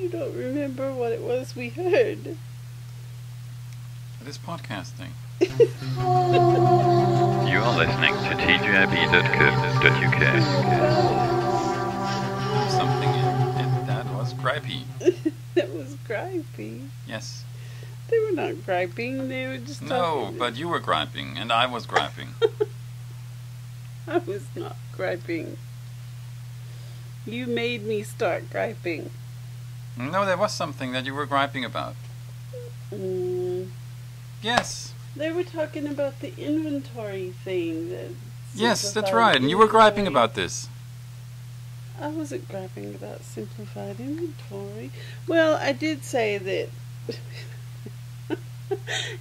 You don't remember what it was we heard. It is podcasting. You are listening to tgib.co.uk. Something in, in that was gripey. that was gripey. Yes. They were not griping. They were just No, talking. but you were griping, and I was griping. I was not griping. You made me start griping. No, there was something that you were griping about. Mm. Yes. They were talking about the inventory thing. The Yes, that's right. And you were griping about this. I wasn't griping about simplified inventory. Well, I did say that.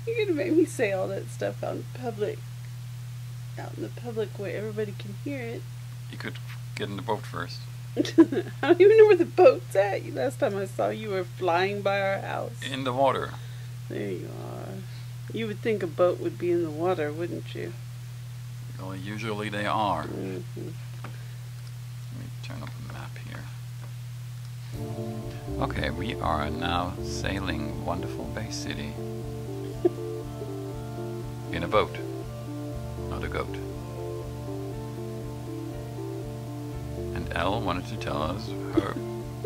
You're gonna make me say all that stuff out in public, out in the public where everybody can hear it. You could get in the boat first. I don't even know where the boat's at. Last time I saw you were flying by our house. In the water. There you are. You would think a boat would be in the water, wouldn't you? Well, usually they are. hmm Let me turn up the map here. Okay, we are now sailing wonderful Bay City. In a boat, not a goat. And Elle wanted to tell us her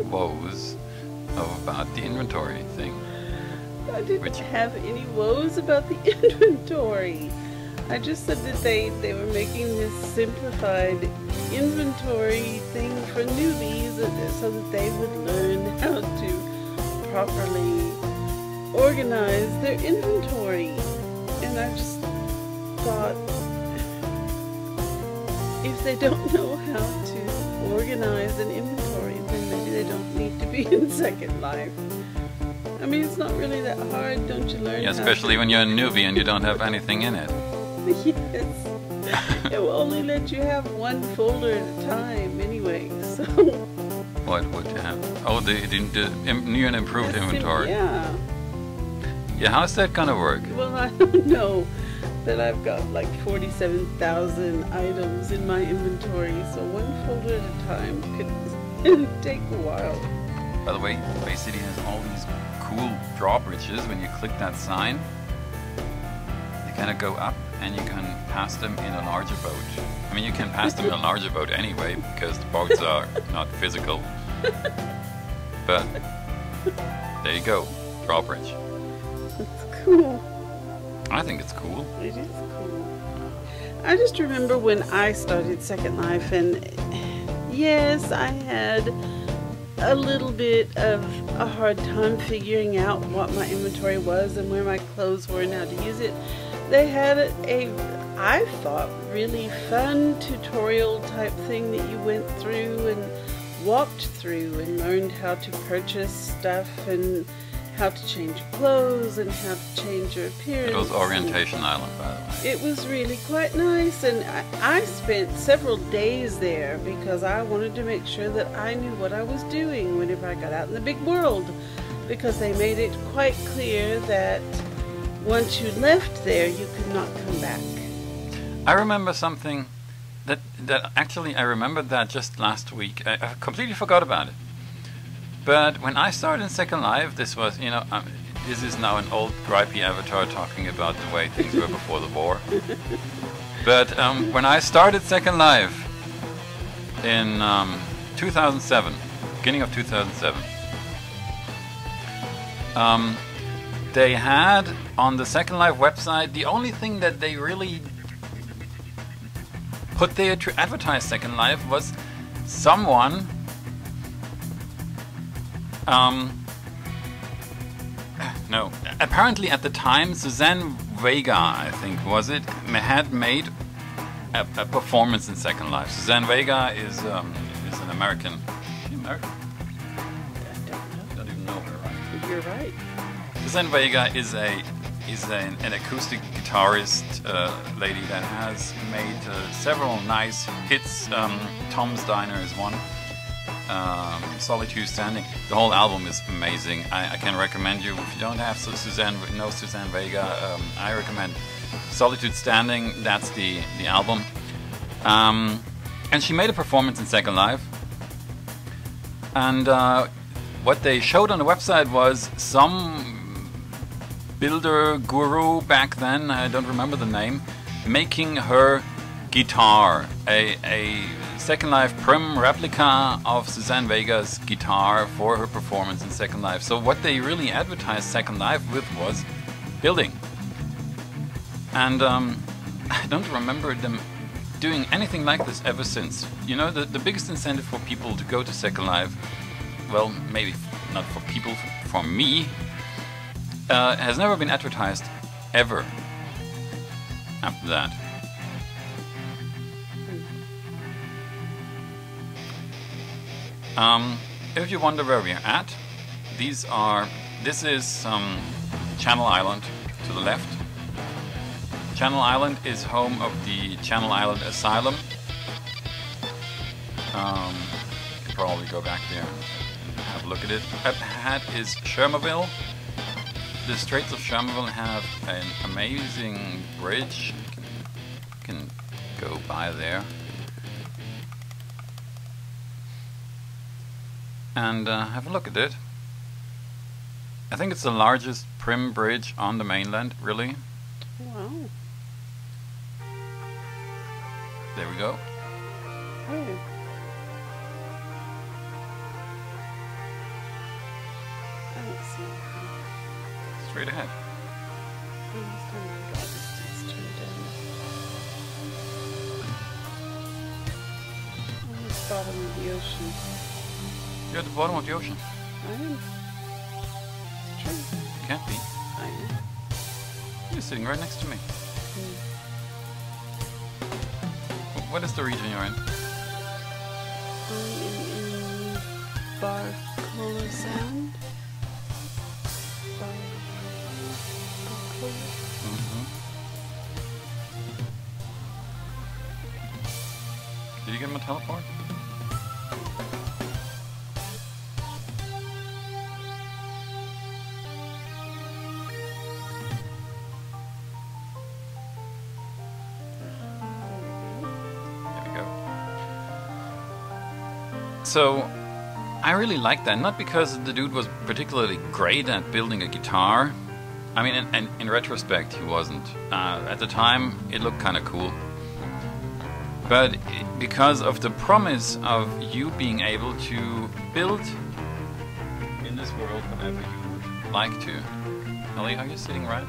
woes about the inventory thing. I didn't Which- have any woes about the inventory. I just said that they, they were making this simplified inventory thing for newbies so that they would learn how to properly organize their inventory. And I just thought if they don't know how to organize an inventory, then maybe they don't need to be in Second Life. I mean, it's not really that hard, don't you learn? Yeah, especially when you're a newbie and you don't have anything in it. yes. it will only let you have one folder at a time, anyway. So What would you have? Oh, the, the, the new and improved That's inventory. Yeah. Yeah, how's that gonna work? Well, I don't know, but I've got like forty-seven thousand items in my inventory, so one folder at a time could take a while. By the way, Bay City has all these cool drawbridges. When you click that sign, you kind of go up and you can pass them in a larger boat. I mean, you can pass them in a larger boat anyway because the boats are not physical. But there you go, drawbridge. It's cool. I think it's cool. It is cool. I just remember when I started Second Life, and yes, I had a little bit of a hard time figuring out what my inventory was and where my clothes were and how to use it. They had a, I thought, really fun tutorial type thing that you went through and walked through and learned how to purchase stuff and how to change your clothes and how to change your appearance. It was and- Orientation Island, by the way. it was really quite nice, and I, I spent several days there because I wanted to make sure that I knew what I was doing whenever I got out in the big world. Because they made it quite clear that once you left there, you could not come back. I remember something that that actually I remembered that just last week. I, I completely forgot about it. But when I started in Second Life, this was you know um, this is now an old gripey avatar talking about the way things were before the war. But um, when I started Second Life in um, 2007, beginning of 2007, um, they had on the Second Life website the only thing that they really put there to advertise Second Life was someone um no apparently at the time Suzanne Vega I think was it had made a, a performance in Second Life Suzanne Vega is um, is an American is she American I don't know. I don't even know her right You're right. Suzanne Vega is a is an, an acoustic guitarist uh, lady that has made uh, several nice hits. Um, Tom's Diner is one. Um, Solitude Standing. The whole album is amazing. I, I can recommend you if you don't have Su- Suzanne no Suzanne Vega. Um, I recommend Solitude Standing. That's the the album. Um, and she made a performance in Second Life. And uh, what they showed on the website was some builder guru back then, I don't remember the name, making her guitar, a, a Second Life Prim replica of Suzanne Vega's guitar for her performance in Second Life. So what they really advertised Second Life with was building. And um, I don't remember them doing anything like this ever since. You know, the, the biggest incentive for people to go to Second Life, well, maybe not for people, for me, uh, has never been advertised ever after that. Um, if you wonder where we're at, these are, this is um, Channel Island to the left. Channel Island is home of the Channel Island Asylum. Um, can probably go back there and have a look at it. Up Ahead is Shermerville. The Straits of Shermerville have an amazing bridge. You can go by there. And uh, have a look at it. I think it's the largest prim bridge on the mainland, really. Wow. There we go. Oh. See. Straight ahead. Oh, this time I got this it's turned down. On the bottom of the ocean. You're at the bottom of the ocean. I am. It's true. You can't be. I am. You're sitting right next to me. Wh- What is the region you're in? I'm in, in Barcola Sound. Bar- Barcola? hmm Did you get him a teleport? So, I really like that. Not because the dude was particularly great at building a guitar. I mean, in, in, in retrospect, he wasn't. Uh, at the time, it looked kind of cool. But because of the promise of you being able to build in this world whatever you would like to. Ellie, are you sitting right?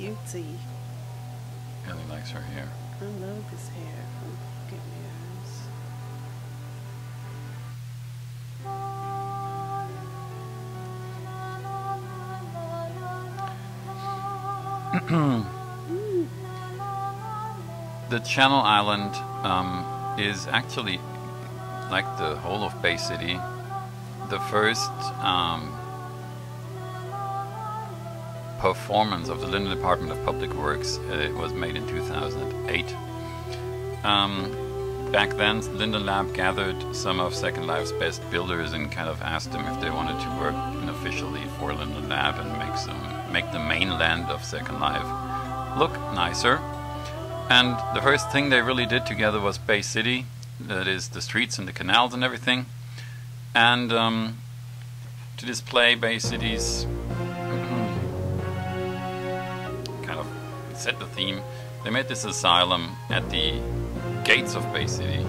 cutesy. Ellie likes her hair. I love this hair from Get Mirrors. The Channel Island um, is actually like the whole of Bay City. The first um, performance of the Linden Department of Public Works uh, was made in 2008. Um, back then, Linden Lab gathered some of Second Life's best builders and kind of asked them if they wanted to work unofficially for Linden Lab and make some make the mainland of Second Life look nicer. And the first thing they really did together was Bay City, that is the streets and the canals and everything. And um, to display Bay City's set the theme, they made this asylum at the gates of Bay City,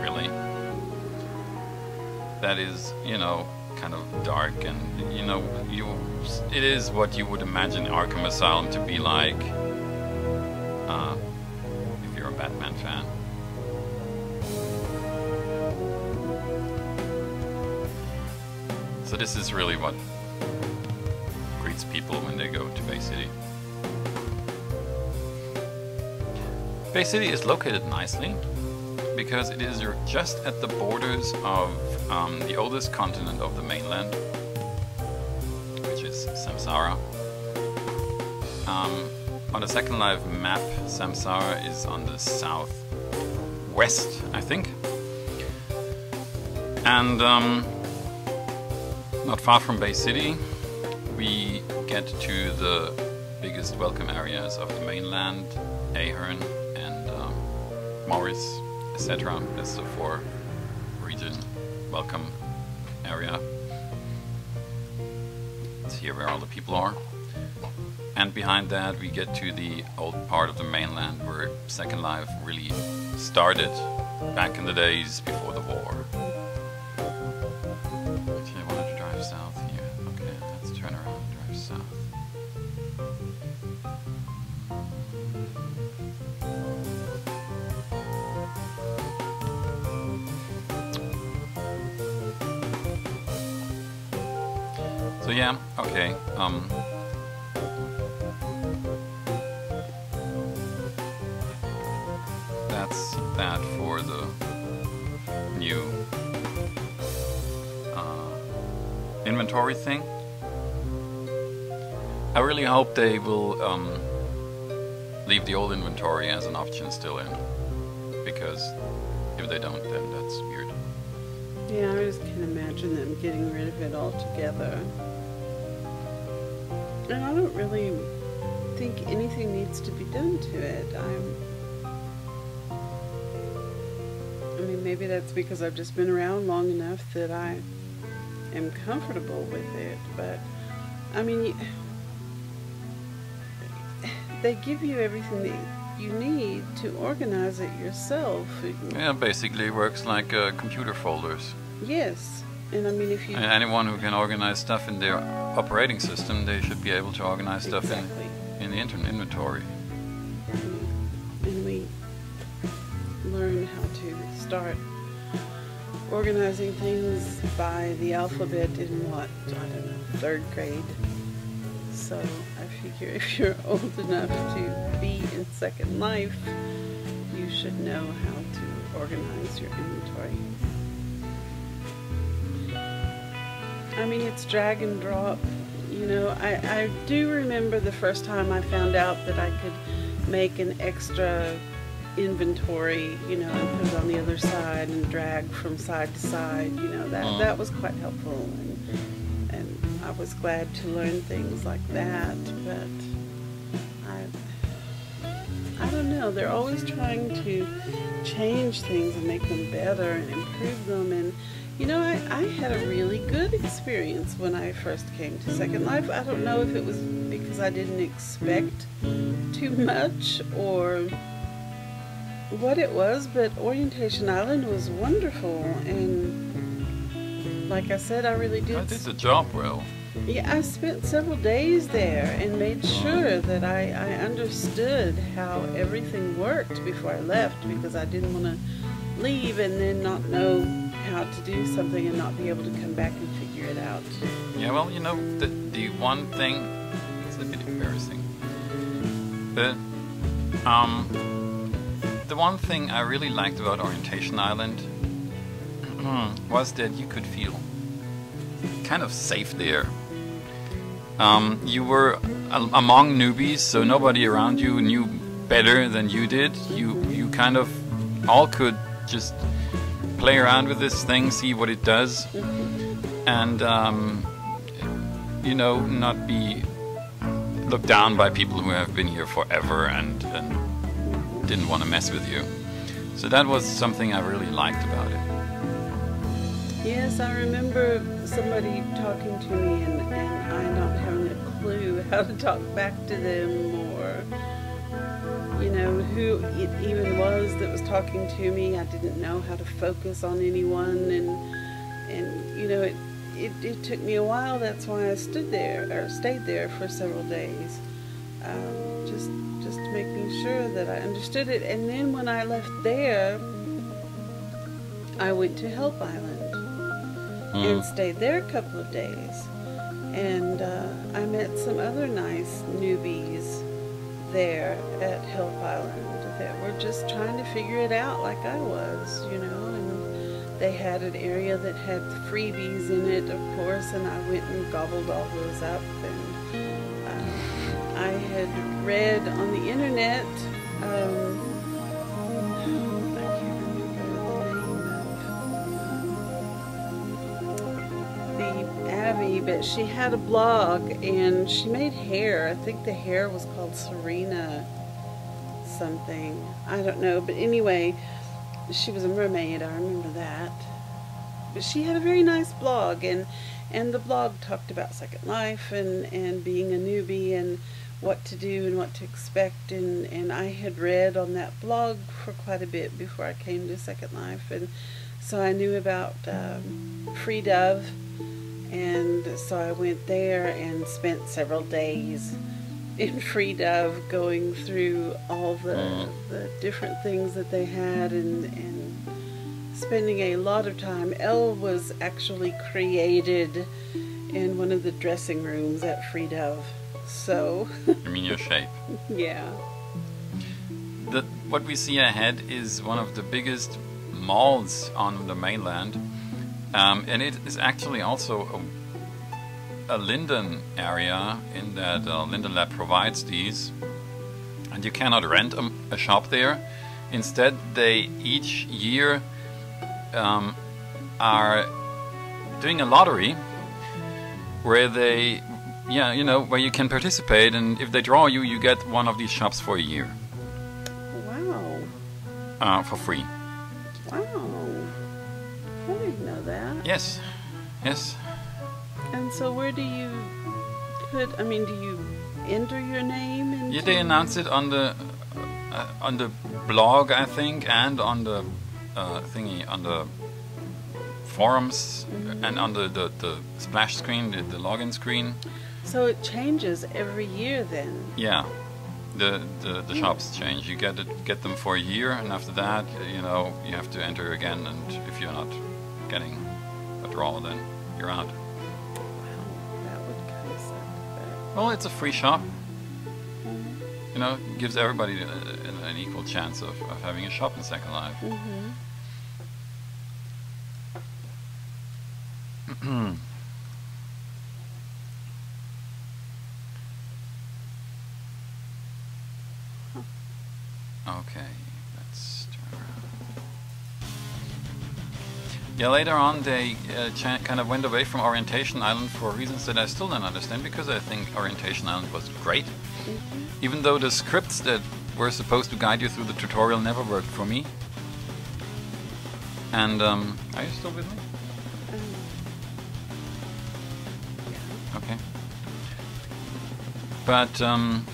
really. That is, you know, kind of dark and, you know, you it is what you would imagine Arkham Asylum to be like. Uh, if you're a Batman fan. So this is really what greets people when they go to Bay City. Bay City is located nicely because it is just at the borders of um, the oldest continent of the mainland, which is Samsara. Um, on the Second Life map, Samsara is on the southwest, I think. And um, not far from Bay City, we get to the biggest welcome areas of the mainland, Ahern Morris, etc. That's the four region welcome area. It's here where all the people are. And behind that we get to the old part of the mainland where Second Life really started back in the days before the war. They will um, leave the old inventory as an option still in, because if they don't, then that's weird. Yeah, I just can't imagine them getting rid of it altogether. And I don't really think anything needs to be done to it. I'm. I mean, maybe that's because I've just been around long enough that I am comfortable with it. But I mean, they give you everything that you need to organize it yourself. Yeah, basically it works like uh, computer folders. Yes, and I mean, if you And anyone who can organize stuff in their operating system, they should be able to organize stuff exactly. in, in the internet inventory. and we learn how to start organizing things by the alphabet in what I don't know third grade. So I figure if you're old enough to be in Second Life, you should know how to organize your inventory. I mean, it's drag and drop. You know, I, I do remember the first time I found out that I could make an extra inventory, you know, and put it on the other side and drag from side to side. You know, that, Mm. that was quite helpful. And, and I was glad to learn things like that. But I, I don't know. They're always trying to change things and make them better and improve them. And you know, I, I had a really good experience when I first came to Second Life. I don't know if it was because I didn't expect too much or what it was, but Orientation Island was wonderful. And like I said, I really did. I did. did the job well. Yeah, I spent several days there and made sure that I, I understood how everything worked before I left because I didn't want to leave and then not know how to do something and not be able to come back and figure it out. Yeah, well, you know, the, the one thing, it's a bit embarrassing, but um, the one thing I really liked about Orientation Island was that you could feel kind of safe there. Um, you were among newbies, so nobody around you knew better than you did. You you kind of all could just play around with this thing, see what it does, and um, you know not be looked down by people who have been here forever and, and didn't want to mess with you. So that was something I really liked about it. Yes, I remember somebody talking to me and, and I not having a clue how to talk back to them or, you know, who it even was that was talking to me. I didn't know how to focus on anyone and, and you know, it, it, it took me a while. That's why I stood there or stayed there for several days. Um, just, just making sure that I understood it. And then when I left there, I went to Help Island and Mm. stayed there a couple of days. And uh, I met some other nice newbies there at Help Island that were just trying to figure it out like I was, you know, and they had an area that had freebies in it, of course, and I went and gobbled all those up. And uh, I had read on the internet. Um, but she had a blog and she made hair. I think the hair was called Serena something. I don't know, but anyway, she was a mermaid. I remember that. But she had a very nice blog, and and the blog talked about Second Life and and being a newbie and what to do and what to expect. And and I had read on that blog for quite a bit before I came to Second Life, and so I knew about um, Free Dove, and so I went there and spent several days in Free Dove going through all the, Mm. the different things that they had and, and spending a lot of time. Elle was actually created in one of the dressing rooms at Free Dove. So, I mean, your shape. yeah. The, what we see ahead is one of the biggest malls on the mainland, um, and it is actually also a, a Linden area in that uh, Linden Lab provides these, and you cannot rent a, a shop there. Instead, they each year um, are doing a lottery where they, yeah, you know, where you can participate, and if they draw you, you get one of these shops for a year Wow. uh, for free. Wow. Yes, yes. And so, where do you put, I mean, do you enter your name? Into Yeah, they announce it on the uh, on the blog, I think, and on the uh, thingy on the forums and on the, the, the splash screen, the, the login screen. So it changes every year then. Yeah, the the, the shops change. You get it, get them for a year, and after that, you know, you have to enter again. And if you're not getting draw, then you're out. Wow, that would kind of suck. Well, it's a free shop. You know, gives everybody a, an, an equal chance of, of having a shop in Second Life. But, hmm Okay, Yeah, later on they uh, kind of went away from Orientation Island for reasons that I still don't understand because I think Orientation Island was great. Even though the scripts that were supposed to guide you through the tutorial never worked for me. And, um, are you still with me? Okay. But um,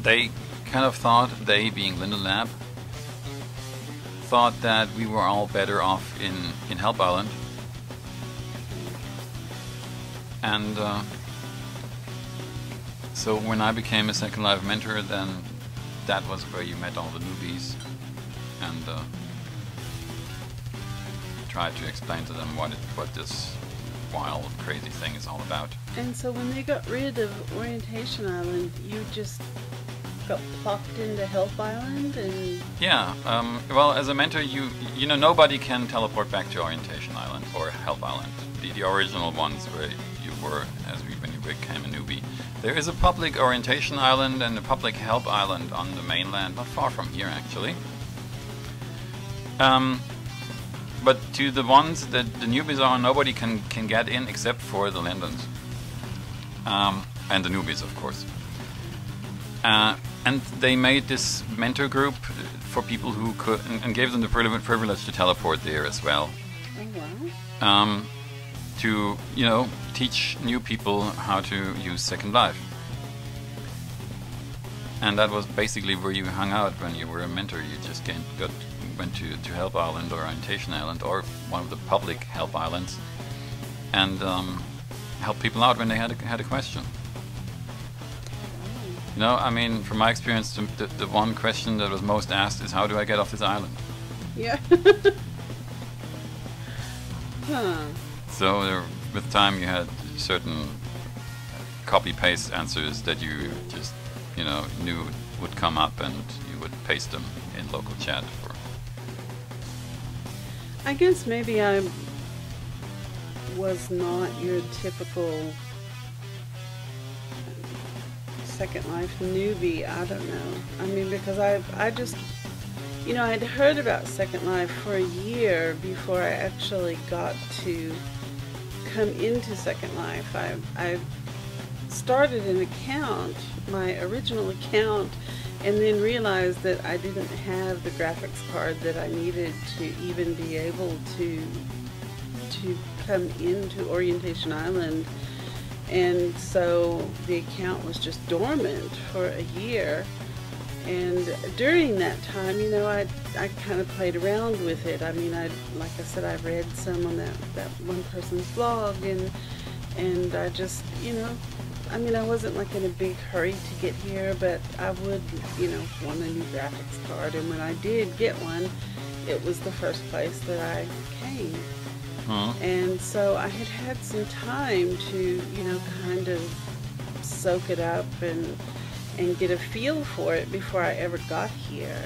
they kind of thought, they being Linden Lab, thought that we were all better off in, in Help Island. And uh, so when I became a Second Life mentor, then that was where you met all the newbies and uh, tried to explain to them what it, what this wild, crazy thing is all about. And so when they got rid of Orientation Island, you just got plopped into Help Island and Yeah. Um, well, as a mentor, you you know nobody can teleport back to Orientation Island or Help Island, the, the original ones where you were as we, when you became a newbie. There is a public Orientation Island and a public Help Island on the mainland, not far from here actually. Um, but to the ones that the newbies are, nobody can can get in except for the Lindens. Um, and the newbies, of course. Uh, and they made this mentor group for people who could, and, and gave them the privilege privilege to teleport there as well. oh wow. Um, to, you know, teach new people how to use Second Life. And that was basically where you hung out when you were a mentor. You just came, got, went to, to Help Island or Orientation Island or one of the public Help Islands and um, help people out when they had a, had a question. You know, I mean, from my experience, the, the, one question that was most asked is, "How do I get off this island?" Yeah. huh. So there, with time, you had certain copy-paste answers that you just, you know, knew would come up and you would paste them in local chat for I guess maybe I was not your typical Second Life newbie. I don't know. I mean, because I I just you know I'd heard about Second Life for a year before I actually got to come into Second Life. I I started an account, my original account, and then realized that I didn't have the graphics card that I needed to even be able to to come into Orientation Island and so the account was just dormant for a year. And during that time you know I, I kind of played around with it. I mean I like I said I read some on that, that one person's blog and and I just you know I mean I wasn't like in a big hurry to get here but I would you know want a new graphics card. And when I did get one it was the first place that I came Huh? and so I had had some time to, you know, kind of soak it up and and get a feel for it before I ever got here.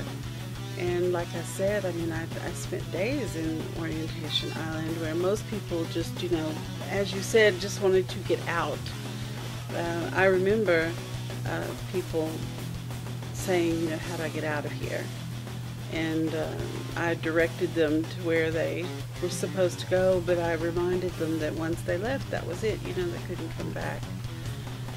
And like I said, I mean, I, I spent days in Orientation Island where most people just, you know, as you said, just wanted to get out. Uh, I remember uh, people saying, you know, how do I get out of here? And uh, I directed them to where they were supposed to go, but I reminded them that once they left, that was it. You know, they couldn't come back.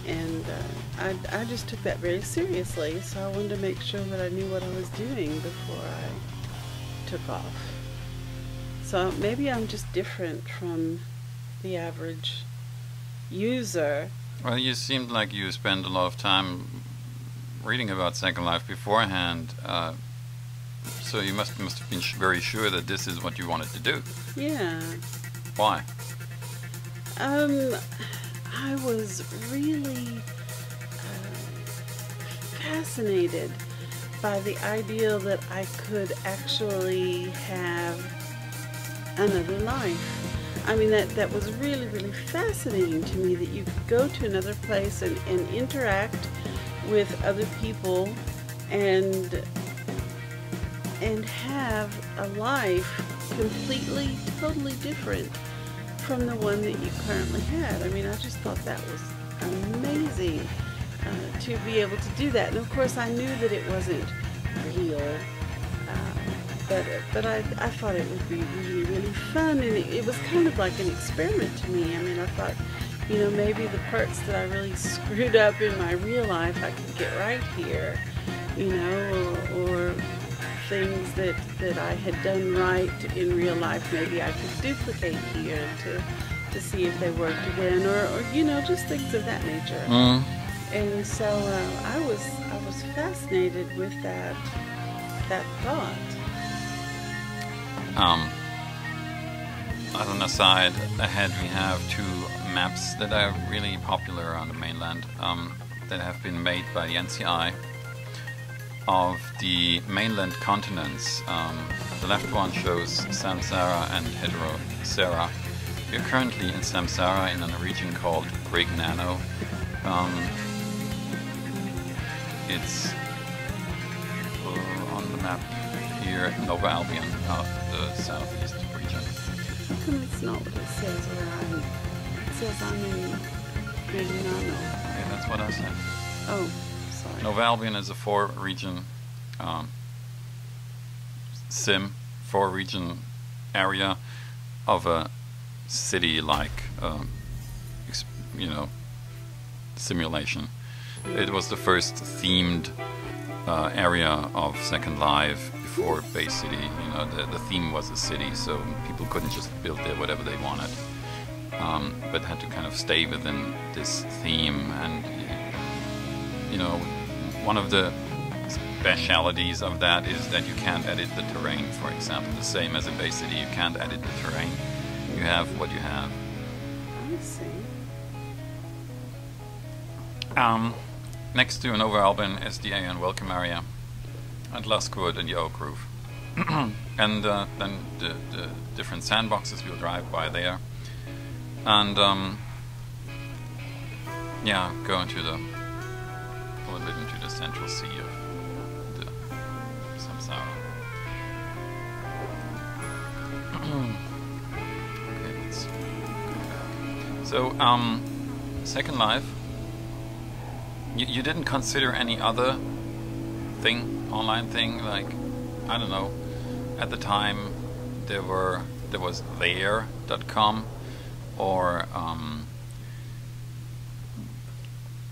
And uh, I, I just took that very seriously, so I wanted to make sure that I knew what I was doing before I took off. So maybe I'm just different from the average user. Well, you seemed like you spent a lot of time reading about Second Life beforehand. Uh, so you must must have been sh- very sure that this is what you wanted to do. Yeah. Why? Um, I was really uh, fascinated by the idea that I could actually have another life. I mean, that, that was really, really fascinating to me that you could go to another place and, and interact with other people and and have a life completely, totally different from the one that you currently had. I mean, I just thought that was amazing uh, to be able to do that. And of course, I knew that it wasn't real, uh, but but I, I thought it would be really really fun, and it, it was kind of like an experiment to me. I mean, I thought. You know, maybe the parts that I really screwed up in my real life, I could get right here. You know, or, or things that, that I had done right in real life, maybe I could duplicate here to, to see if they worked again, or, or you know, just things of that nature. Mm. And so uh, I was I was fascinated with that that thought. Um, as an aside, ahead we have two maps that are really popular on the mainland um, that have been made by the NCI of the mainland continents. Um, the left one shows Samsara and Heterocera. We're currently in Samsara in a region called Regnano. Um, it's uh, on the map here, at Nova Albion, uh, the southeast region. How come it's not what it says where I'm? It says I'm in Regnano. Okay, that's what I said. Oh, sorry. Nova Albion is a four region um, sim, four region area of a city like, um, you know, simulation. It was the first themed uh, area of Second Life before Bay City. You know, the, the theme was a city, so people couldn't just build there whatever they wanted, um, but had to kind of stay within this theme. And you know, one of the specialities of that is that you can't edit the terrain. For example, the same as in Bay City, you can't edit the terrain. You have what you have. I see. Um, next to Nova Albion, SDA and Welcome Area, and Luskwood and Oak Grove. and uh, then the, the different sandboxes we'll drive by there. And um, yeah, go into the a little bit central sea of the samsara. okay, let's go back. So, um, Second Life, you, you didn't consider any other thing, online thing, like, I don't know, at the time there were, there was there.com or um,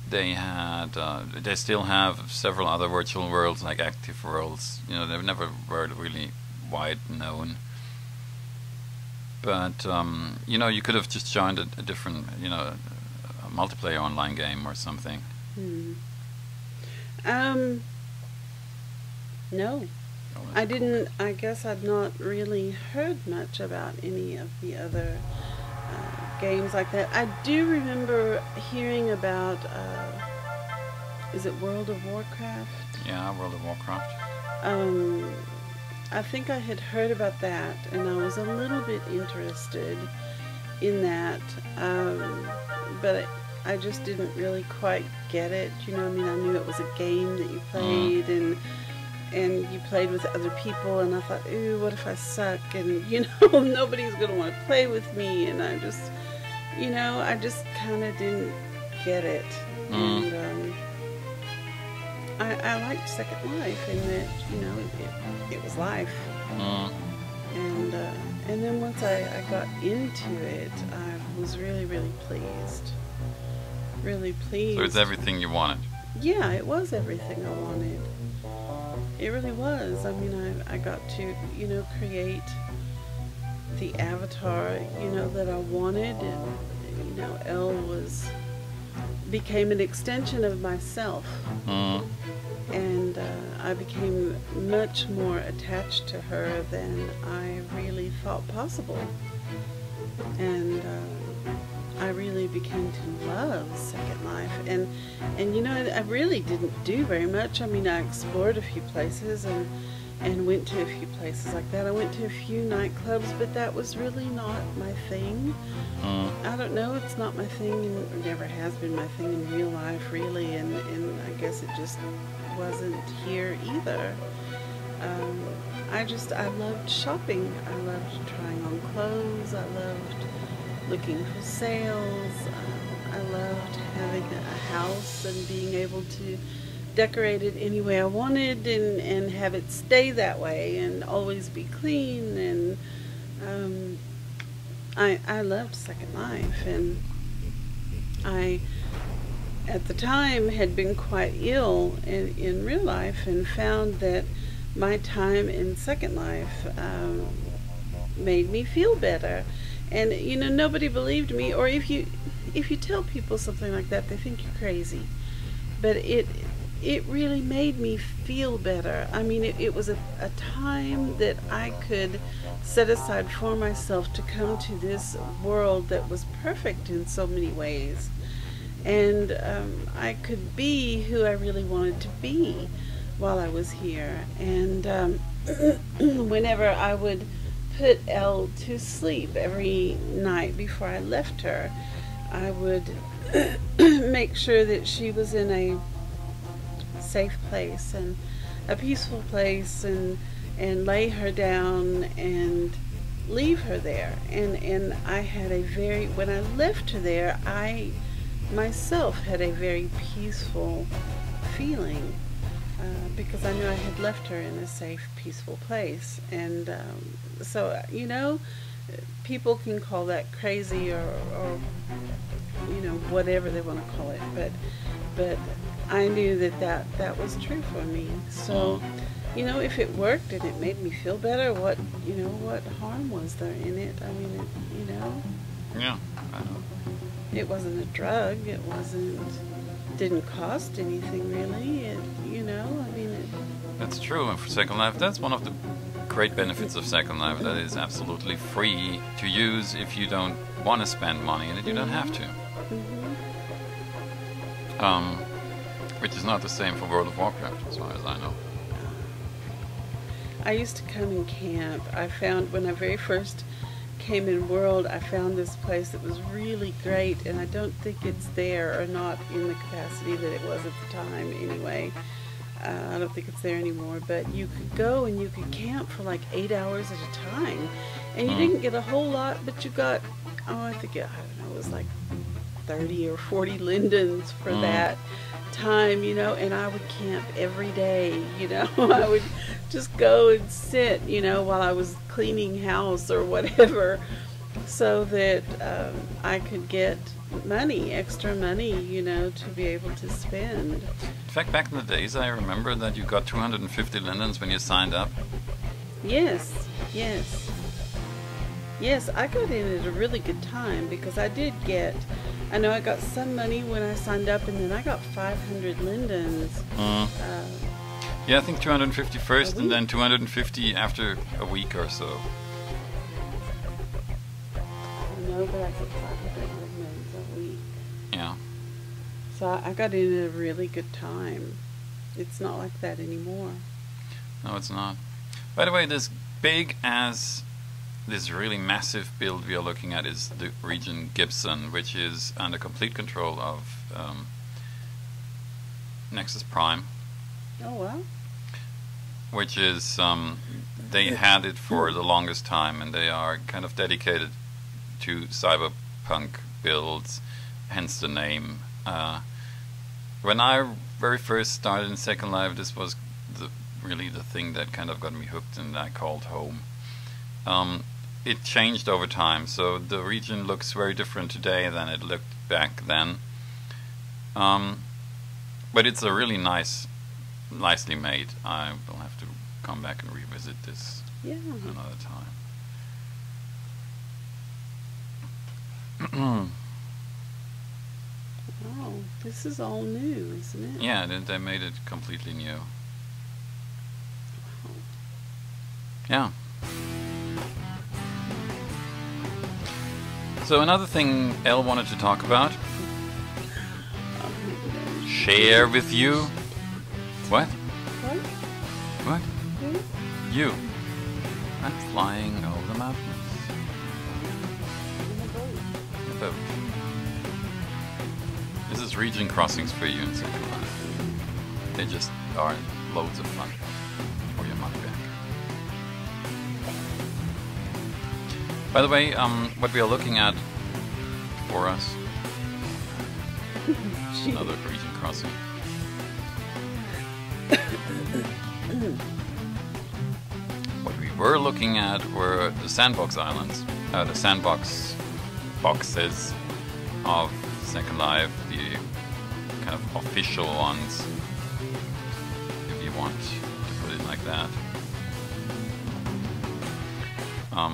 they had uh, they still have several other virtual worlds like active worlds you know they've never were really wide known but um, you know you could have just joined a, a different you know a multiplayer online game or something Hmm. Um. No, I didn't. I guess I'd not really heard much about any of the other uh, games like that. I do remember hearing about. Uh, is it World of Warcraft? yeah World of Warcraft Um, I think I had heard about that, and I was a little bit interested in that, um, but I, I just didn't really quite get it. You know, I mean, I knew it was a game that you played, and and you played with other people, and I thought, ooh, what if I suck? And you know, nobody's gonna want to play with me, and I just, you know, I just kind of didn't get it, Mm. and. Um, I, I liked Second Life in that you know it, it was life, mm. and uh, and then once I, I got into it, I was really really pleased, really pleased. so it's everything you wanted Yeah, it was everything I wanted. It really was. I mean, I I got to you know create the avatar you know that I wanted, and you know Elle was became an extension of myself mm. and uh, I became much more attached to her than I really thought possible. And uh, I really became to love Second Life. And and you know, I really didn't do very much. I mean, I explored a few places and and went to a few places like that. I went to a few nightclubs, but that was really not my thing. Mm. I don't know. It's not my thing, and it never has been my thing in real life, really. And, and I guess it just wasn't here either. Um, I just I loved shopping. I loved trying on clothes. I loved looking for sales. Um, I loved having a house and being able to decorate it any way I wanted and, and have it stay that way and always be clean and um, I, I loved Second Life, and I, at the time, had been quite ill in, in real life and found that my time in Second Life um, made me feel better. And you know, nobody believed me, or if you if you tell people something like that, they think you're crazy. But it it really made me feel better. I mean, it, it was a, a time that I could set aside for myself to come to this world that was perfect in so many ways. And um, I could be who I really wanted to be while I was here. And um, whenever I would put Elle to sleep every night before I left her, I would make sure that she was in a safe place and a peaceful place and and lay her down and leave her there. And and I had a very when I left her there I myself had a very peaceful feeling uh, because I knew I had left her in a safe peaceful place. And um, so you know people can call that crazy or, or you know whatever they want to call it but but I knew that, that that was true for me so you know if it worked and it made me feel better what you know what harm was there in it I mean it, you know yeah I know. it wasn't a drug it wasn't didn't cost anything really it you know I mean it, That's true. And for Second Life, that's one of the great benefits of Second Life. That is absolutely free to use if you don't want to spend money, and you don't have to. Um, which is not the same for World of Warcraft, as far as I know. I used to come and camp. I found when I very first came in World, I found this place that was really great, and I don't think it's there or not in the capacity that it was at the time anyway. Uh, I don't think it's there anymore, but you could go and you could camp for like eight hours at a time, and you Hmm. didn't get a whole lot, but you got oh, I think it, I don't know, it was like 30 or 40 lindens for Mm. that time, you know, and I would camp every day, you know. I would just go and sit, you know, while I was cleaning house or whatever, so that um, I could get money, extra money, you know, to be able to spend. In fact, back in the days, I remember that you got 250 lindens when you signed up. Yes, yes. Yes, I got in at a really good time because I did get, I know I got some money when I signed up and then I got 500 lindens. Mm. Uh, Yeah, I think 250 first and then 250 after a week or so. I know, but I got 500 lindens a week. Yeah. So I got in at a really good time. It's not like that anymore. No, it's not. By the way, this big as this really massive build we are looking at is the region Gibson, which is under complete control of um, Nexus Prime, Oh, well. which is um, they had it for the longest time, and they are kind of dedicated to cyberpunk builds, hence the name. Uh, when I very first started in Second Life, this was the really the thing that kind of got me hooked and I called home. Um, it changed over time, so the region looks very different today than it looked back then. Um, but it's a really nice, nicely made. I will have to come back and revisit this Yeah. another time. Oh, this is all new, isn't it? yeah, they, they made it completely new. Yeah. So another thing Elle wanted to talk about, share with you. What? What? What? You. I'm flying over the mountains. in a boat. This is region crossings for you in Life. They just are loads of fun By the way, um, what we are looking at for us, Gee. another crossing. what we were looking at were the sandbox islands, uh, the sandbox boxes of Second Life, the kind of official ones, if you want to put it like that. Um,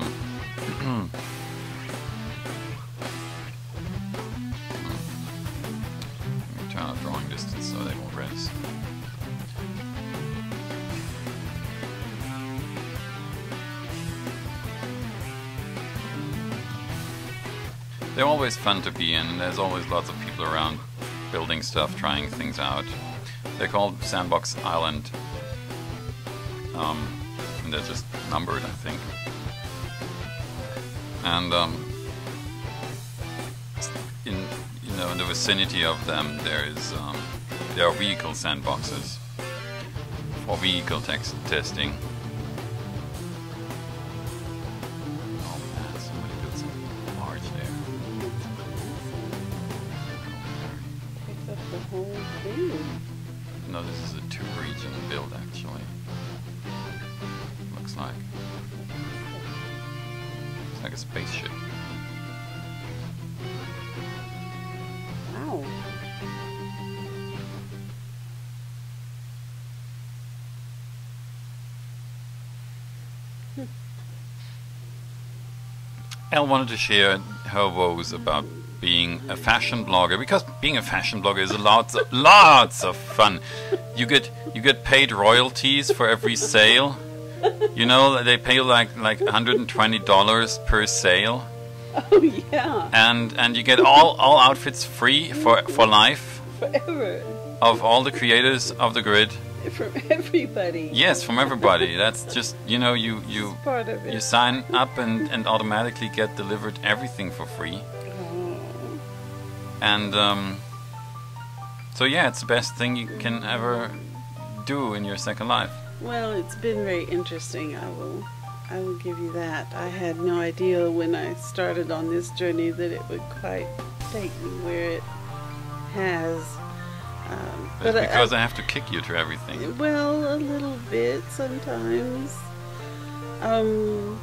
turn off drawing distance so they won't res. They're always fun to be in, there's always lots of people around building stuff, trying things out. They're called Sandbox Island. Um, and they're just numbered, I think. And um, in you know in the vicinity of them there is um, there are vehicle sandboxes for vehicle tex- testing. Wanted to share her woes about being a fashion blogger because being a fashion blogger is lots of, lots of fun. You get you get paid royalties for every sale. You know they pay like like 120 dollars per sale, Oh, yeah. and and you get all all outfits free for for life Forever. of all the creators of the grid. From everybody. Yes, from everybody. That's just you know you you part of it. you sign up and and automatically get delivered everything for free. Oh. And um, so yeah, it's the best thing you can ever do in your second life. Well, it's been very interesting. I will I will give you that. I had no idea when I started on this journey that it would quite take me where it has. Um, That's I- because I, have to kick you to everything. well, a little bit sometimes. Um,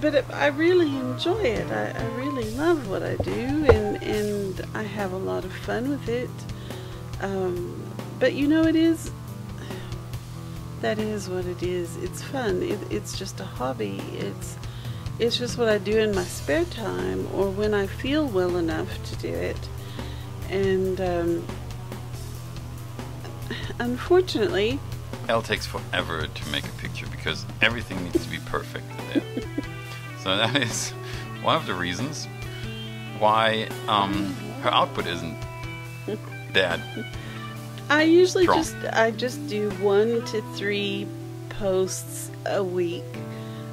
but it, I really enjoy it. I, I really love what I do, and and I have a lot of fun with it. Um, but you know, it is. That is what it is. It's fun. It, it's just a hobby. It's it's just what I do in my spare time or when I feel well enough to do it. And um, unfortunately, L takes forever to make a picture because everything needs to be perfect there. so that is one of the reasons why um, her output isn't that. I usually Strong. just I just do one to three posts a week,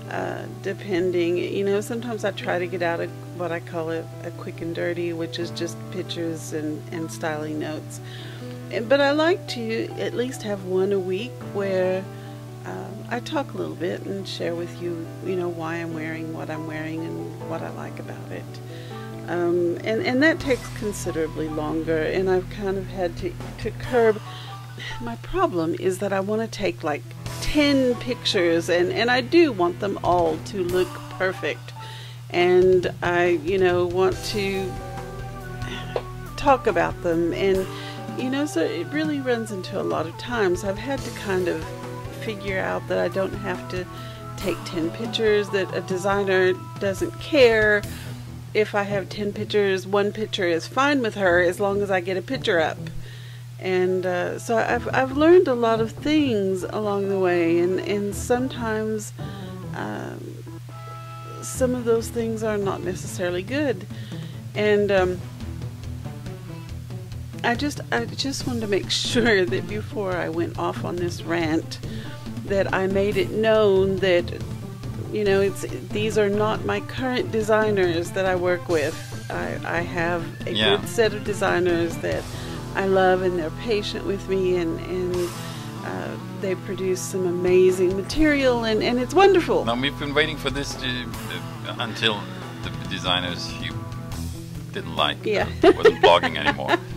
uh, depending. You know, sometimes I try to get out of what I call a, a quick and dirty, which is just pictures and and styling notes. But I like to at least have one a week where um, I talk a little bit and share with you, you know, why I'm wearing what I'm wearing and what I like about it. Um, and, and that takes considerably longer, and I've kind of had to, to curb. My problem is that I want to take like 10 pictures, and, and I do want them all to look perfect. And I, you know, want to talk about them, and, you know, so it really runs into a lot of times. I've had to kind of figure out that I don't have to take 10 pictures, that a designer doesn't care if I have 10 pictures, one picture is fine with her as long as I get a picture up. And uh, so I've, I've learned a lot of things along the way, and, and sometimes um, some of those things are not necessarily good. And um, I just I just wanted to make sure that before I went off on this rant that I made it known that you know it's these are not my current designers that I work with. I, I have a Yeah. good set of designers that I love and they're patient with me and and uh, they produce some amazing material and, and it's wonderful. Now we've been waiting for this to, uh, until the designers you didn't like Yeah. wasn't blogging anymore.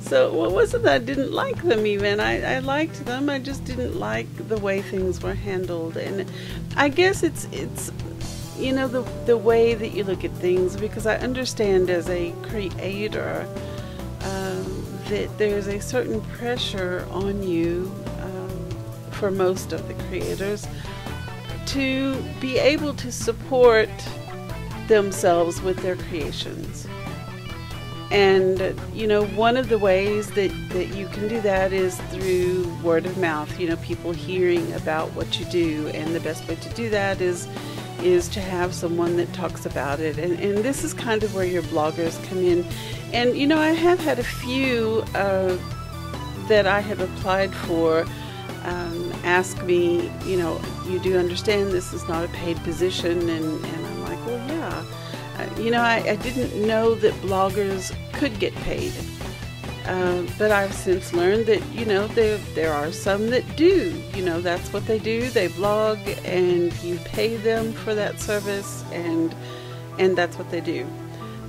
So what was it that I didn't like them even? I, I liked them. I just didn't like the way things were handled. And I guess it's it's you know the the way that you look at things because I understand as a creator um, that there's a certain pressure on you um, for most of the creators to be able to support themselves with their creations. And you know, one of the ways that, that you can do that is through word of mouth. You know, people hearing about what you do, and the best way to do that is is to have someone that talks about it. And, and this is kind of where your bloggers come in. And you know, I have had a few uh, that I have applied for um, ask me, you know, you do understand this is not a paid position, and, and I'm like, well, yeah. You know, I, I didn't know that bloggers could get paid. Uh, but I've since learned that, you know, there, there are some that do. You know, that's what they do. They blog and you pay them for that service and and that's what they do.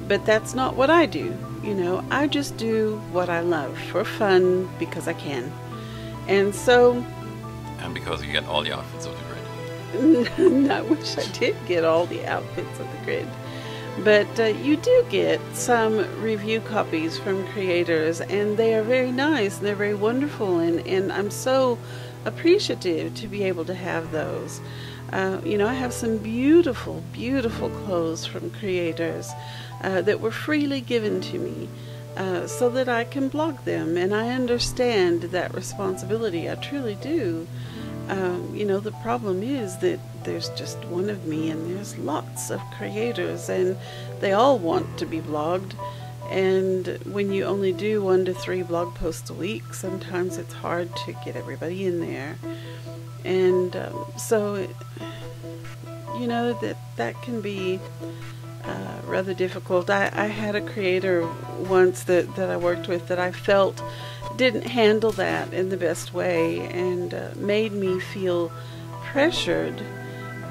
But that's not what I do. You know, I just do what I love for fun because I can. And so and because you get all the outfits of the grid. I wish I did get all the outfits of the grid. But uh, you do get some review copies from creators, and they are very nice and they're very wonderful. And, and I'm so appreciative to be able to have those. Uh, you know, I have some beautiful, beautiful clothes from creators uh, that were freely given to me uh, so that I can blog them. And I understand that responsibility. I truly do. Um, you know, the problem is that there's just one of me, and there's lots of creators, and they all want to be blogged. And when you only do one to three blog posts a week, sometimes it's hard to get everybody in there. And um, so, it, you know, that that can be uh, rather difficult. I, I had a creator once that, that I worked with that I felt didn't handle that in the best way and uh, made me feel pressured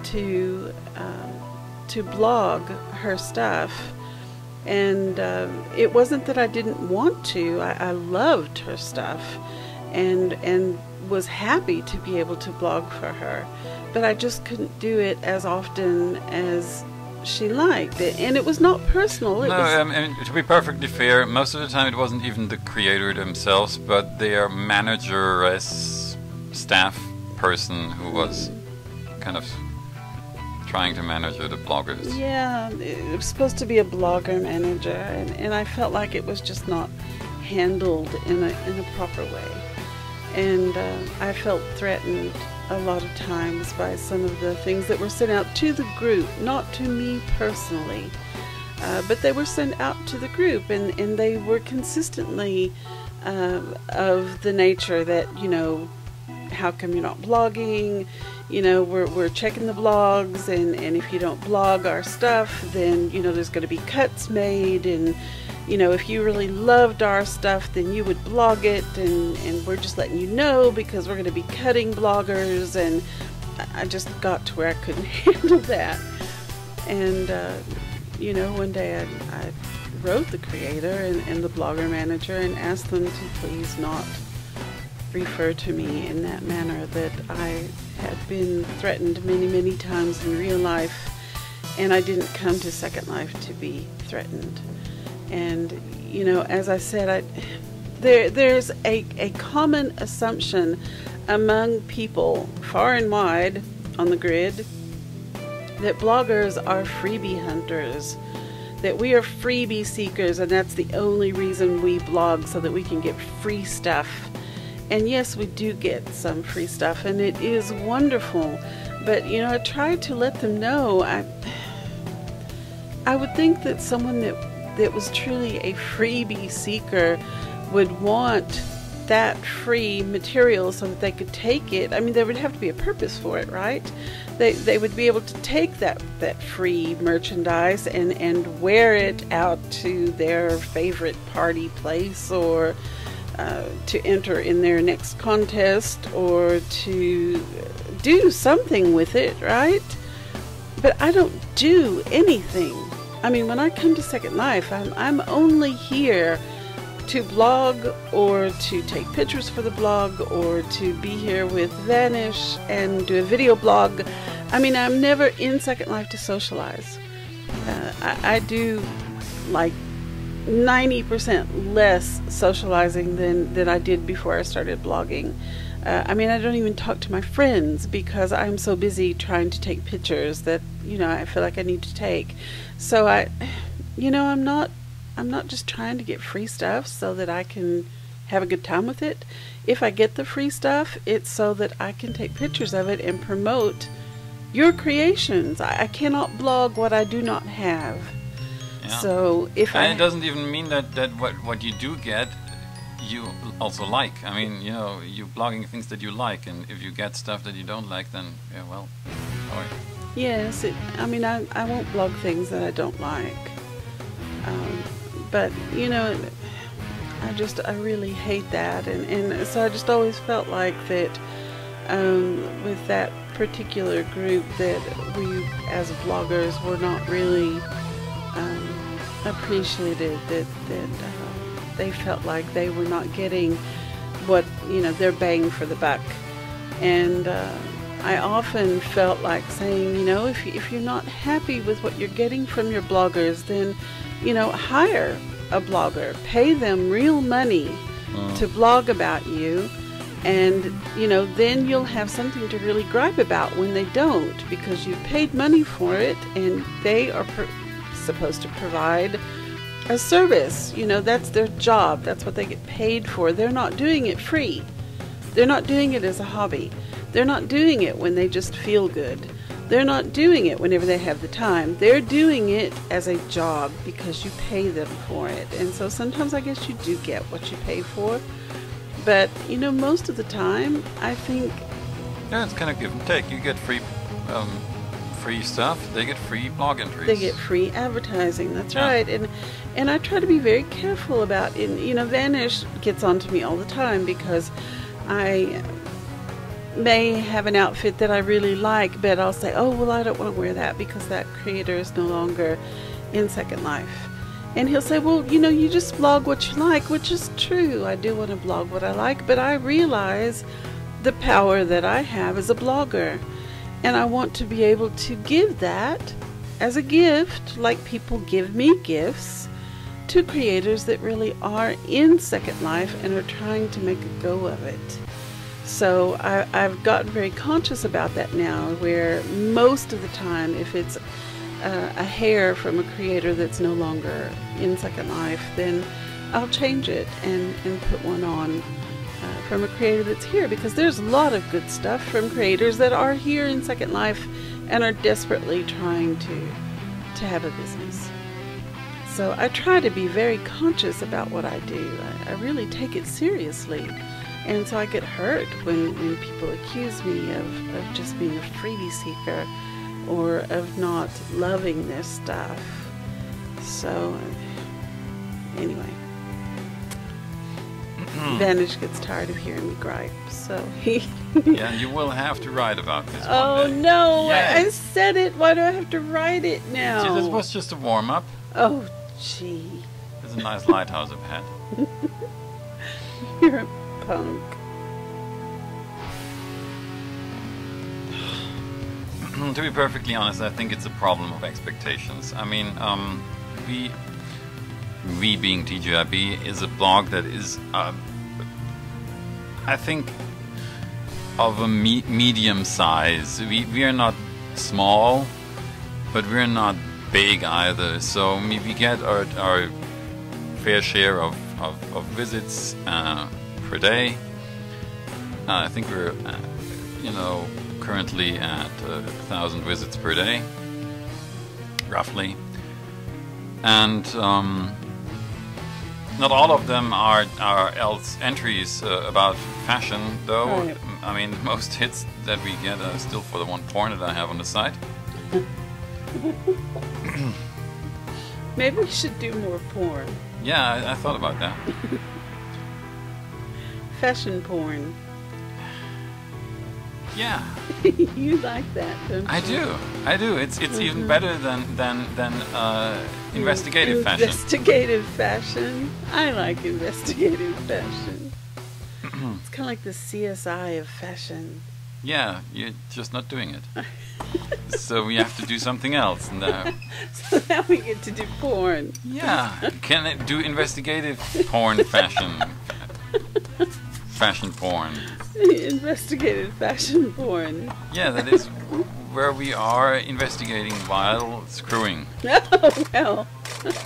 to um, to blog her stuff, and uh, it wasn't that I didn't want to. I, I loved her stuff, and and was happy to be able to blog for her, but I just couldn't do it as often as she liked it, and it was not personal. It No, was, um, and to be perfectly fair, most of the time it wasn't even the creator themselves, but their manageress, staff person who was kind of trying to manage the bloggers. Yeah, it was supposed to be a blogger manager, and, and I felt like it was just not handled in a, in a proper way. And uh, I felt threatened a lot of times by some of the things that were sent out to the group, not to me personally, uh, but they were sent out to the group, and, and they were consistently uh, of the nature that, you know, how come you're not blogging? You know, we're, we're checking the blogs, and, and if you don't blog our stuff, then, you know, there's going to be cuts made. And, you know, if you really loved our stuff, then you would blog it. And, and we're just letting you know because we're going to be cutting bloggers. And I- just got to where I couldn't handle that. And, uh, you know, one day I, I wrote the creator and, and the blogger manager and asked them to please not refer to me in that manner that I had been threatened many, many times in real life, and I didn't come to Second Life to be threatened. And you know, as I said, I there there's a, a common assumption among people far and wide on the grid that bloggers are freebie hunters, that we are freebie seekers, and that's the only reason we blog so that we can get free stuff. And yes, we do get some free stuff, and it is wonderful. But you know, I try to let them know. I I would think that someone that that was truly a freebie seeker would want that free material so that they could take it. I mean, there would have to be a purpose for it, right? They, they would be able to take that, that free merchandise and, and wear it out to their favorite party place or uh, to enter in their next contest or to do something with it, right? But I don't do anything. I mean, when I come to Second Life, I'm, I'm only here to blog or to take pictures for the blog or to be here with Vanish and do a video blog. I mean, I'm never in Second Life to socialize. Uh, I, I do like 90% less socializing than, than I did before I started blogging. Uh, I mean, I don't even talk to my friends because I'm so busy trying to take pictures that, you know, I feel like I need to take. So I, you know, I'm not, I'm not just trying to get free stuff so that I can have a good time with it. If I get the free stuff, it's so that I can take pictures of it and promote your creations. I, I cannot blog what I do not have. Yeah. So if and I it doesn't even mean that, that what, what you do get, you also like. I mean, you know, you're blogging things that you like, and if you get stuff that you don't like, then, yeah, well, sorry. Yes, it, I mean, I, I won't blog things that I don't like. Um, but, you know, I just, I really hate that. And, and so I just always felt like that um, with that particular group that we, as bloggers, were not really appreciated, that, that uh, they felt like they were not getting what, you know, their bang for the buck. And, uh, I often felt like saying, you know, if, if you're not happy with what you're getting from your bloggers, then, you know, hire a blogger, pay them real money to blog about you, and, you know, then you'll have something to really gripe about when they don't because you paid money for it and they are supposed to provide a service. You know, that's their job, that's what they get paid for. They're not doing it free, they're not doing it as a hobby. They're not doing it when they just feel good. They're not doing it whenever they have the time. They're doing it as a job because you pay them for it. And so sometimes I guess you do get what you pay for. But, you know, most of the time, I think, Yeah, it's kind of give and take. You get free, um, free stuff. They get free blog entries. they get free advertising. That's Yeah. right. And and I try to be very careful about it. You know, Vanish gets onto me all the time because I may have an outfit that I really like, but I'll say, oh, well, I don't want to wear that because that creator is no longer in Second Life. And he'll say, well, you know, you just blog what you like, which is true. I do want to blog what I like, but I realize the power that I have as a blogger. And I want to be able to give that as a gift, like people give me gifts, to creators that really are in Second Life and are trying to make a go of it. So I, have gotten very conscious about that now, where most of the time, if it's uh, a hair from a creator that's no longer in Second Life, then I'll change it and, and put one on uh, from a creator that's here because there's a lot of good stuff from creators that are here in Second Life and are desperately trying to to have a business. So I try to be very conscious about what I do. I, I really take it seriously. And so I get hurt when, when people accuse me of, of just being a freebie seeker or of not loving this stuff. So, anyway. Vanish gets tired of hearing me gripe, so he. yeah, you will have to write about this. Oh no! Yes. I said it. Why do I have to write it now? this was just a warm up. Oh, gee. It's a nice lighthouse I've had. You're a punk. to be perfectly honest, I think it's a problem of expectations. I mean, um, we, we being TGIB, is a blog that is, uh, I think, of a me medium size. We, we are not small, but we're not big either. So we, we get our, our fair share of, of, of visits uh, per day. Uh, I think we're, uh, you know, currently at a uh, thousand visits per day, roughly. And um, not all of them are, are else entries uh, about fashion, though. Right. I mean, most hits that we get are still for the one porn that I have on the site. Maybe we should do more porn. Yeah, I, I thought about that. Fashion porn. Yeah. you like that, don't you? I do. I do. It's it's mm-hmm. even better than than than uh, investigative investigative fashion. Investigative fashion. I like investigative fashion. it's kind of like the CSI of fashion. Yeah, you're just not doing it. so we have to do something else now. so now we get to do porn. Yeah, can it do investigative porn fashion? fashion porn. Investigative fashion porn. Yeah, that is where we are investigating while screwing. Oh, well.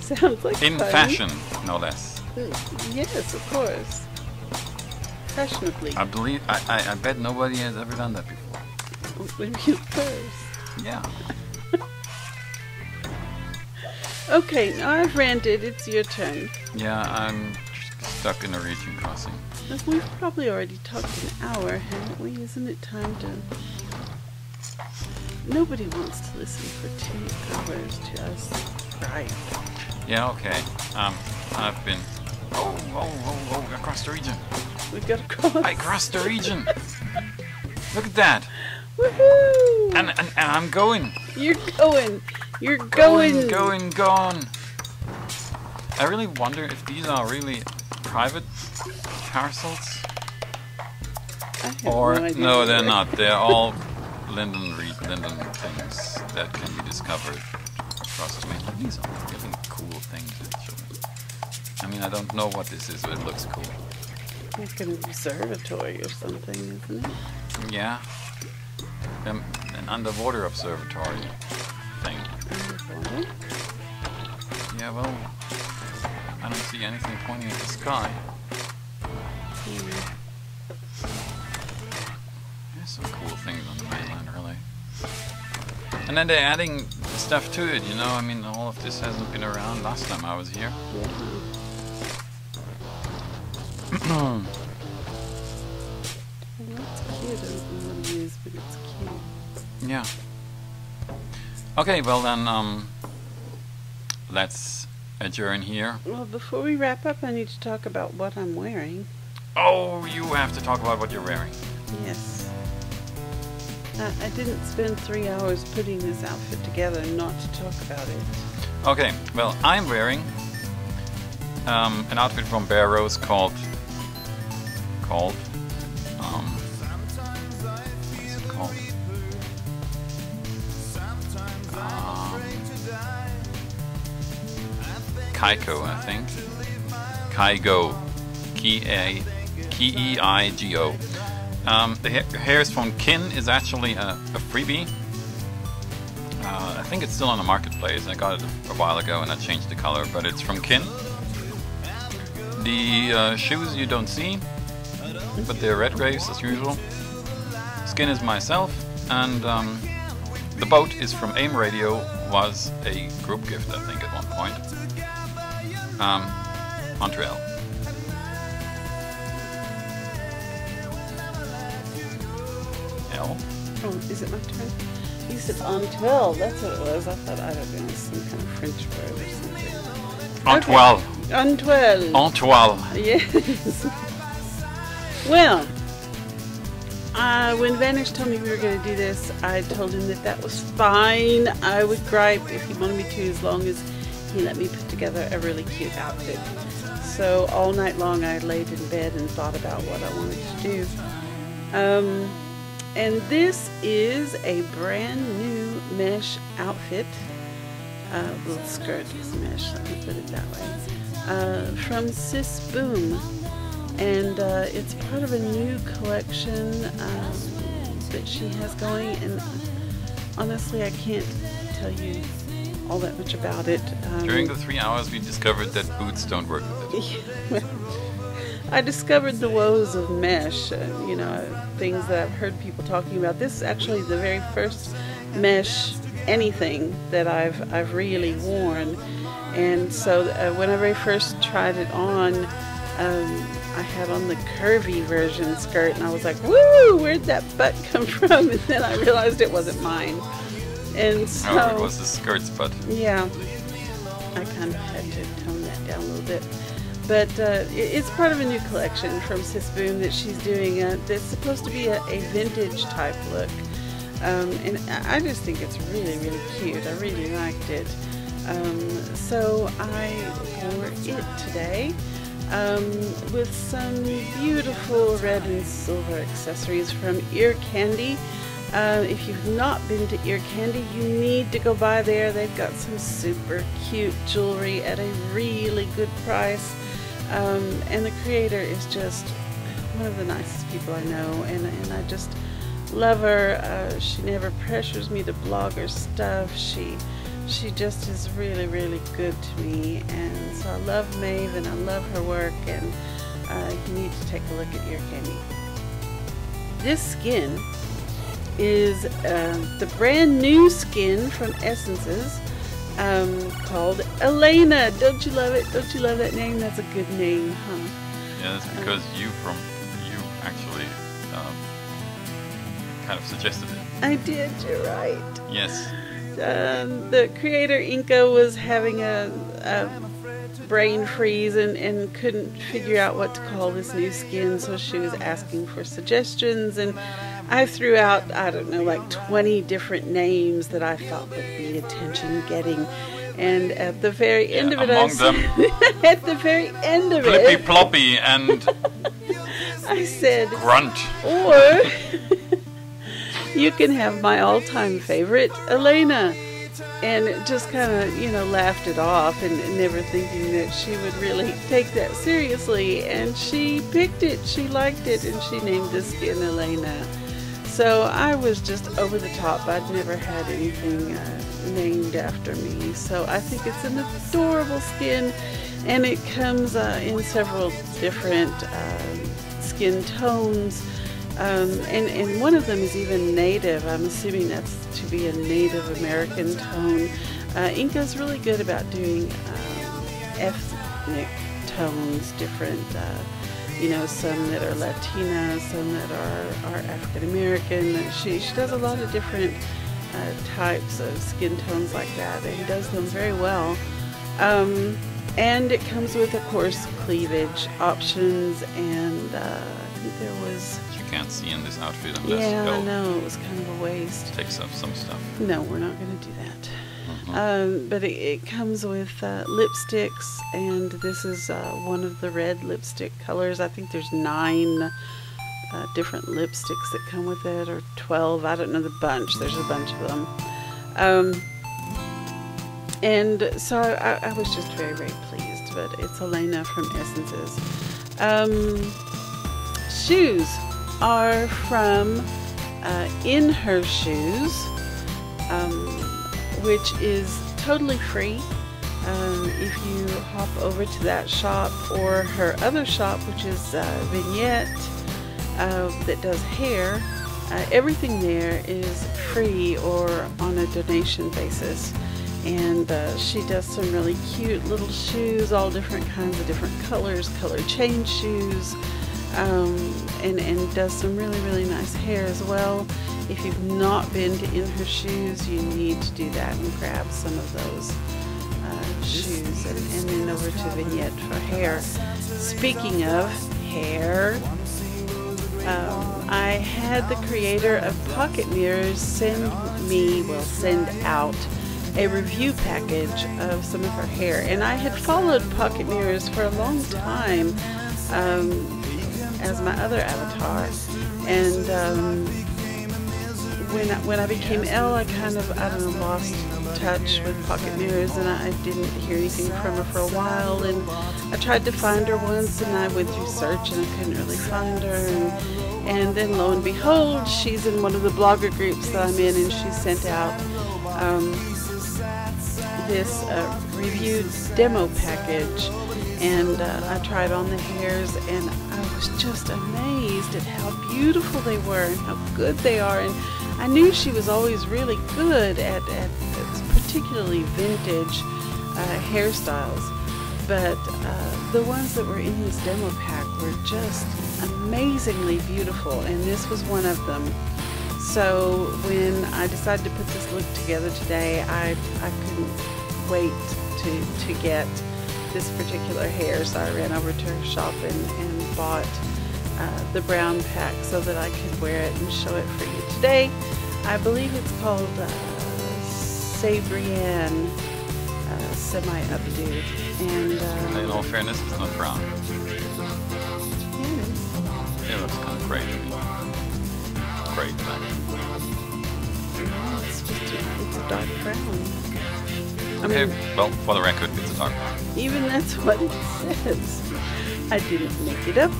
Sounds like In fun. fashion, no less. Mm, yes, of course. Fashionably. I believe, I, I, I bet nobody has ever done that before. Oh, when you first. Yeah. okay, now I've ranted. It's your turn. Yeah, I'm stuck in a region crossing. We've probably already talked an hour, haven't we? Isn't it time to... Nobody wants to listen for two hours to us. Right. Yeah, okay. Um, I've been... Oh, oh, oh, oh, I crossed the region. We got to cross. I crossed the region. Look at that. Woohoo! And, and, and I'm going. You're going. You're going. Going, going, gone. I really wonder if these are really private parcels? Or no, no, they're not. They're all Linden Linden things that can be discovered across the mainland. These are really cool things, actually. I mean, I don't know what this is, but it looks cool. Like an observatory or something, isn't it? Yeah. Um, an underwater observatory thing. Underwater? Yeah, well, I don't see anything pointing at the sky. Things on the mainland, really. And then they're adding stuff to it, you know? I mean, all of this hasn't been around last time I was here. well, that's cute. I don't know what it is, but it's cute. Yeah. Okay, well then, um, let's adjourn here. Well, before we wrap up, I need to talk about what I'm wearing. Oh, you have to talk about what you're wearing. Yes. Uh, I didn't spend three hours putting this outfit together not to talk about it. Okay, well, I'm wearing um, an outfit from Bear Rose called called um, what is it called? Um, Kaiko, I think. Kaigo, K A K E I G O. Um, the ha- hairs from Kin is actually a, a freebie. Uh, I think it's still on the marketplace. I got it a while ago and I changed the color, but it's from Kin. The uh, shoes you don't see, but they're Redgraves as usual. Skin is myself, and um, the boat is from AIM Radio. Was a group gift, I think, at one point. Um, Montreal. Oh, is it my turn? You said on 12. That's what it was. I thought I don't know, some kind of French word or something. Antoine. On 12. Antoine. Yes. well, uh, when Vanish told me we were going to do this, I told him that that was fine. I would gripe if he wanted me to, as long as he let me put together a really cute outfit. So all night long, I laid in bed and thought about what I wanted to do. Um, and this is a brand new mesh outfit. Uh, little skirt is mesh, let me put it that way. Uh, from Sis Boom. And uh, it's part of a new collection um, that she has going. And honestly, I can't tell you all that much about it. Um, During the three hours, we discovered that boots don't work with it. I discovered the woes of mesh, uh, you know, things that I've heard people talking about. This is actually the very first mesh anything that I've I've really worn, and so uh, when I very first tried it on, um, I had on the curvy version skirt, and I was like, "Woo! Where'd that butt come from?" And then I realized it wasn't mine, and so No, it was the skirt's butt. yeah, I kind of had to tone that down a little bit. But uh, it's part of a new collection from Sis Boom that she's doing. Uh, that's supposed to be a, a vintage type look. Um, and I I just think it's really, really cute. I really liked it. Um, so I wore it today um, with some beautiful red and silver accessories from Ear Candy. Uh, if you've not been to Ear Candy, you need to go by there. They've got some super cute jewelry at a really good price. Um, and the creator is just one of the nicest people I know, and, and I just love her. Uh, she never pressures me to blog her stuff. She she just is really, really good to me, and so I love Maeve and I love her work, and uh, you need to take a look at Ear Candy. This skin is uh, the brand new skin from Essences um, called Elena. Don't you love it? Don't you love that name? That's a good name, huh? Yeah, that's because you from you actually um, kind of suggested it. I did, you're right. Yes. Um, the creator Inca was having a, a brain freeze and, and couldn't figure out what to call this new skin, so she was asking for suggestions. And I threw out, I don't know, like 20 different names that I thought would be attention getting. And at the very end of it, I among s- them- at the very end of it. Flippy Ploppy and I said, Grunt. or you can have my all-time favorite, Elena. And just kind of, you know, laughed it off and, and never thinking that she would really take that seriously. And she picked it, she liked it, and she named the skin Elena. So I was just over the top. I'd never had anything uh, named after me. So I think it's an adorable skin, and it comes uh, in several different um, skin tones. Um, and, and one of them is even native. I'm assuming that's to be a Native American tone. Uh, Inca's really good about doing um, ethnic tones, different, uh, you know, some that are Latina, some that are, are African American. She, she does a lot of different uh, types of skin tones like that and does them very well. Um, and it comes with, of course, cleavage options, and uh, I think there was. You can't see in this outfit unless Yeah, I know it was kind of a waste. takes up some stuff. No, we're not going to do that. Um, but it, it comes with uh, lipsticks, and this is uh, one of the red lipstick colors. I think there's nine uh, different lipsticks that come with it, or 12. I don't know the bunch. There's a bunch of them. Um, and so I, I was just very, very pleased. But it's Elena from Essences. Um, shoes are from uh, In Her Shoes, um, which is totally free. Um, if you hop over to that shop or her other shop, which is uh, Vignette, uh, that does hair, uh, everything there is free or on a donation basis. And uh, she does some really cute little shoes, all different kinds of different colors, color change shoes, um, and, and does some really, really nice hair as well. If you've not been to In Her Shoes, you need to do that and grab some of those uh, shoes and, and then over to Vignette for hair. Speaking of hair, um, I had the creator of Pocket Mirrors send me, well, send out a review package of some of her hair. And I had followed Pocket Mirrors for a long time um, as my other avatar. And um, when, I, when I became Elle, I kind of, I don't know, lost touch with Pocket Mirrors and I didn't hear anything from her for a while. And I tried to find her once and I went through search and I couldn't really find her. And, and then lo and behold, she's in one of the blogger groups that I'm in and she sent out um, this uh, reviewed demo package and uh, I tried on the hairs and was just amazed at how beautiful they were and how good they are. And I knew she was always really good at, at, at particularly vintage uh, hairstyles. But uh, the ones that were in this demo pack were just amazingly beautiful and this was one of them. So when I decided to put this look together today I, I couldn't wait to, to get this particular hair. So I ran over to her shop and, and bought uh, the brown pack so that I could wear it and show it for you today. I believe it's called uh, Sabrienne uh, Semi Updo and In uh, all fairness, it's not brown. yeah, it looks kind of gray to me. It's just a, it's a dark brown. I Okay, mean, well, for the record, it's a dark brown. Even that's what it says. I didn't make it up.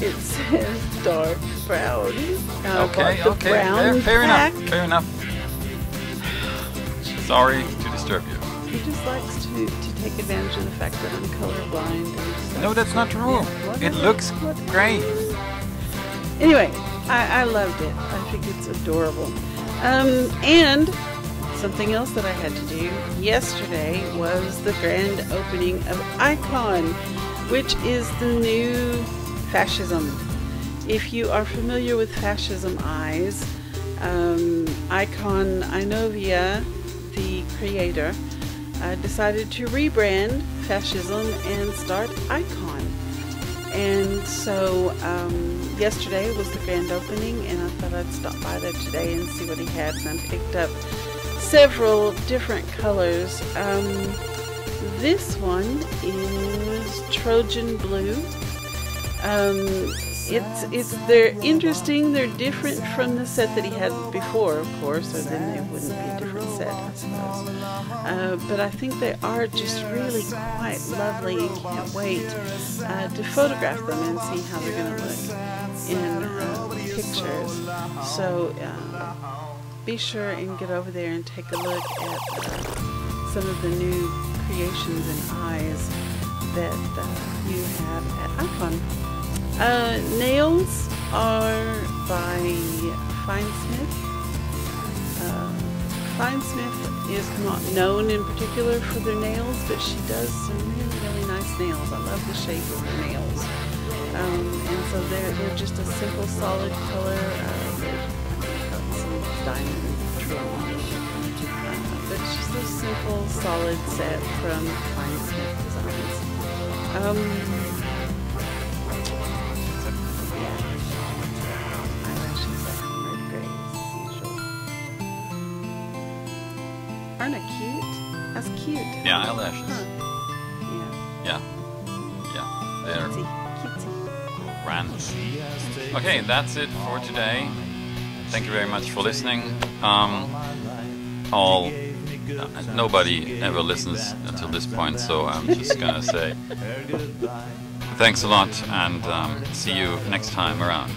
It says dark brown. I Okay, okay, brown fair, pack. enough, fair enough. Sorry to disturb you. He just likes to, to take advantage of the fact that I'm colorblind. And. No, that's not true. Yeah, It looks whatever. great. Anyway, I, I loved it. I think it's adorable. Um, and something else that I had to do yesterday was the grand opening of Icon, which is the new fascism. If you are familiar with fascism eyes, um, Icon Inovia, the creator, uh, decided to rebrand fascism and start Icon. And so um, yesterday was the grand opening, and I thought I'd stop by there today and see what he had. And I picked up several different colors. Um, this one is Trojan Blue. Um, it's it's they're interesting. They're different from the set that he had before, of course, or then they wouldn't be a different set, I suppose. Uh, but I think they are just really quite lovely, and can't wait uh, to photograph them and see how they're going to look in uh, pictures. So uh, be sure and get over there and take a look at uh, some of the new creations and eyes that uh, you have at Icon. Uh, nails are by Finesmith. Uh, Finesmith is not known in particular for their nails, but she does some really, really nice nails. I love the shape of her nails. Um, and so they're, they're just a simple, solid color. Uh, they've got some diamond it's just a simple solid set from Finesmith Designs. Um, yeah. Eyelashes are hammered grays as usual. Aren't they cute? That's cute. Yeah, eyelashes. Huh. Yeah. Yeah. Yeah. They're Cutesy. Okay, that's it for today. Thank you very much for listening. Um, all uh, nobody ever listens until this point, so I'm just gonna say thanks a lot and um, see you next time around.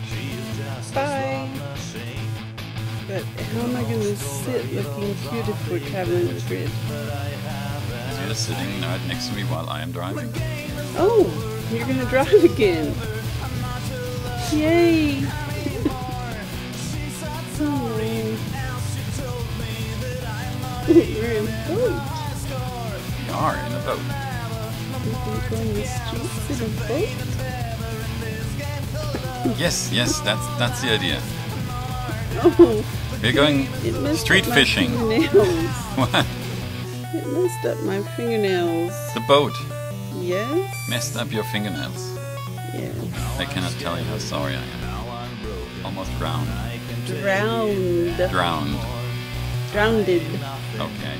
Bye. But how am I to sit looking cute if we're traveling Grid? So you're sitting right next to me while I am driving. Oh, you're going to drive again. Yay. We're in a boat. We are in a boat. We're going the streets in a boat. Yes, yes, that's that's the idea. Oh, We're going street fishing. What? It messed up my fingernails. The boat Yes. messed up your fingernails. Yes. I cannot tell you how sorry I am. Almost drowned. Drowned. Drowned. Drowned. Okay.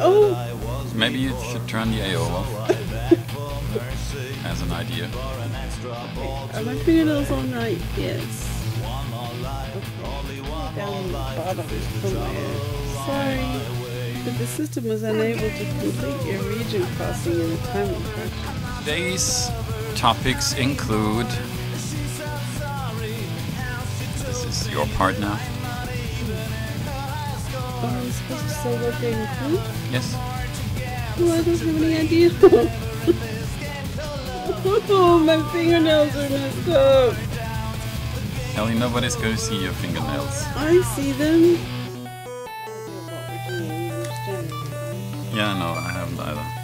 Oh, Maybe you should turn the AO off. As an idea. are my fingernails all right? Yes. Down the bottom somewhere. Sorry, but the system was unable to complete your region crossing in a timely fashion. Today's topics include. This is your part now. Oh, I'm supposed to say what they include? Yes. Oh, I don't have any idea. oh, my fingernails are messed up. Ellie, nobody's going to see your fingernails. I see them. Yeah, no, I haven't either.